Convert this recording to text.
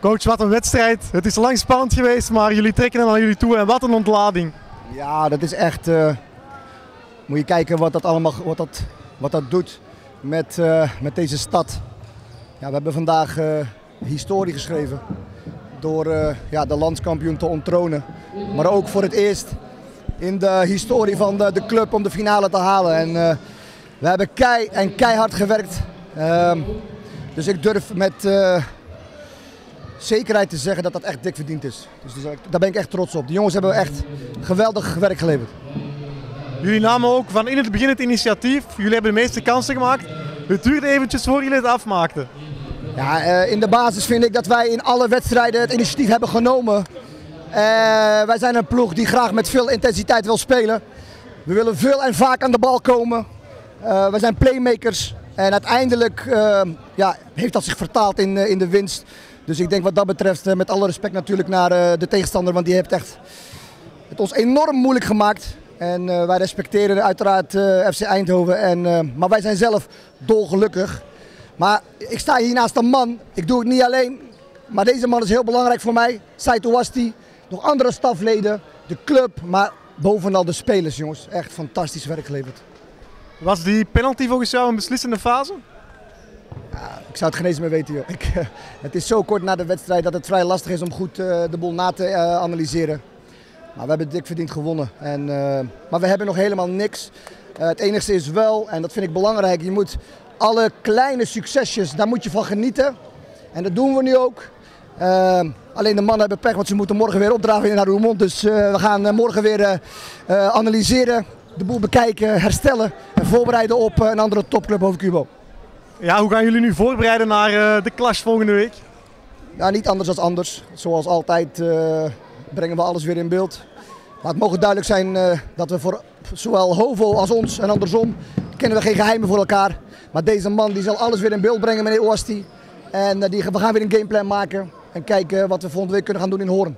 Coach, wat een wedstrijd. Het is lang spannend geweest, maar jullie trekken het naar jullie toe en wat een ontlading. Ja, dat is echt. eh, moet je kijken wat dat allemaal wat dat, wat dat doet met, eh, met deze stad. Ja, we hebben vandaag eh, historie geschreven door ja, de landskampioen te onttronen. Maar ook voor het eerst in de historie van de, de club om de finale te halen. En we hebben kei en keihard gewerkt. Ehm, dus ik durf met zekerheid te zeggen dat dat echt dik verdiend is. Dus dus daar ben ik echt trots op. De jongens hebben echt geweldig werk geleverd. Jullie namen ook van in het begin het initiatief. Jullie hebben de meeste kansen gemaakt. Het duurde eventjes voor jullie het afmaakten. Ja, eh, in de basis vind ik dat wij in alle wedstrijden het initiatief hebben genomen. Eh, wij zijn een ploeg die graag met veel intensiteit wil spelen. We willen veel en vaak aan de bal komen. Eh we zijn playmakers. En uiteindelijk ja, heeft dat zich vertaald in, in de winst. Dus ik denk wat dat betreft, eh, met alle respect natuurlijk naar eh, de tegenstander, want die heeft echt het ons enorm moeilijk gemaakt. En eh, wij respecteren uiteraard FC Eindhoven. En, maar wij zijn zelf dolgelukkig. Maar ik sta hier naast een man. Ik doe het niet alleen. Maar deze man is heel belangrijk voor mij. Saito Wasti. Nog andere stafleden. De club. Maar bovenal de spelers, jongens. Echt fantastisch werk geleverd. Was die penalty volgens jou een beslissende fase? Zou het geen eens meer weten, joh. Ik, eh, het is zo kort na de wedstrijd dat het vrij lastig is om goed eh, de boel na te eh, analyseren. Maar we hebben dik verdiend gewonnen. En, maar we hebben nog helemaal niks. Het enige is wel, en dat vind ik belangrijk, je moet alle kleine succesjes, daar moet je van genieten. En dat doen we nu ook. Alleen de mannen hebben pech, want ze moeten morgen weer opdraven naar Roermond. Dus we gaan morgen weer analyseren, de boel bekijken, herstellen en voorbereiden op een andere topclub over Cubo. Ja, hoe gaan jullie nu voorbereiden naar eh, de clash volgende week? Ja, niet anders dan anders. Zoals altijd eh, brengen we alles weer in beeld. Maar het mogen duidelijk zijn eh, dat we voor zowel Hovo als ons en andersom kennen we geen geheimen voor elkaar. Maar deze man die zal alles weer in beeld brengen, meneer Oasti. En die, we gaan weer een gameplan maken en kijken wat we volgende week kunnen gaan doen in Hoorn.